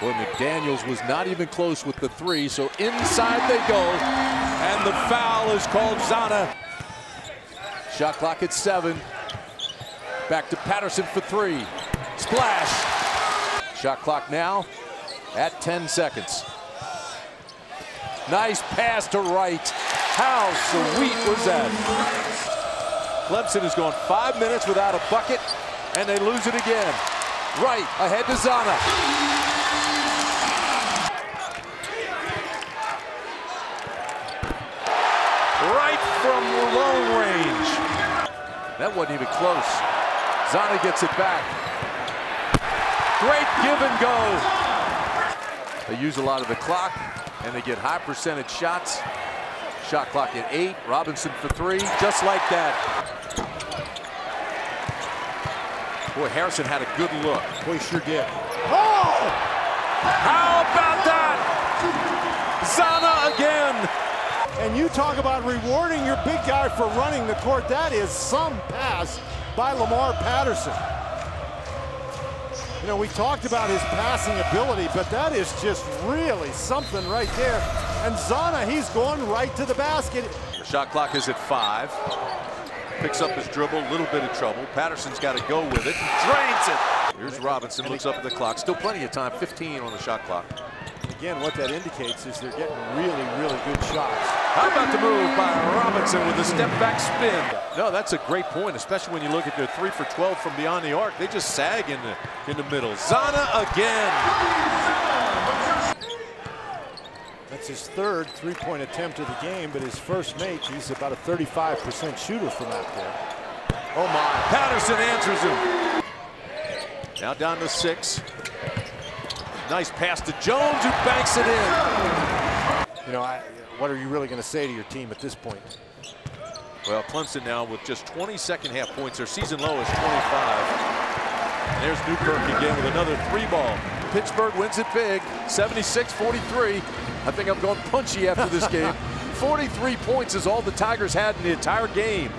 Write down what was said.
Boy, McDaniels was not even close with the three, so inside they go. And the foul is called Zanna. Shot clock at seven. Back to Patterson for three. Splash. Shot clock now at 10 seconds. Nice pass to Wright. How sweet was that? Clemson has gone five minutes without a bucket, and they lose it again. Wright, ahead to Zanna. Wright from long range. That wasn't even close. Zanna gets it back. Great give and go. They use a lot of the clock, and they get high percentage shots. Shot clock at eight. Robinson for three, just like that. Boy, Harrison had a good look. Boy, sure did. Oh! How about that? Zanna. And you talk about rewarding your big guy for running the court. That is some pass by Lamar Patterson. You know, we talked about his passing ability, but that is just really something right there. And Zanna, he's going right to the basket. The shot clock is at five. Picks up his dribble, a little bit of trouble. Patterson's got to go with it. Drains it. Here's Robinson, looks up at the clock. Still plenty of time, 15 on the shot clock. Again, what that indicates is they're getting really, really good shots. How about the move by Robinson with a step back spin? No, that's a great point, especially when you look at their three for 12 from beyond the arc. They just sag in the, in the middle. Zanna again. That's his third three-point attempt of the game, but his first make, he's about a 35% shooter from out there. Oh my, Patterson answers him. Now down to six. Nice pass to Jones who banks it in. You know, I, what are you really going to say to your team at this point? Well, Clemson now with just 20 second half points. Their season low is 25. And there's Newkirk again with another three ball. Pittsburgh wins it big, 76-43. I think I'm going punchy after this game. 43 points is all the Tigers had in the entire game.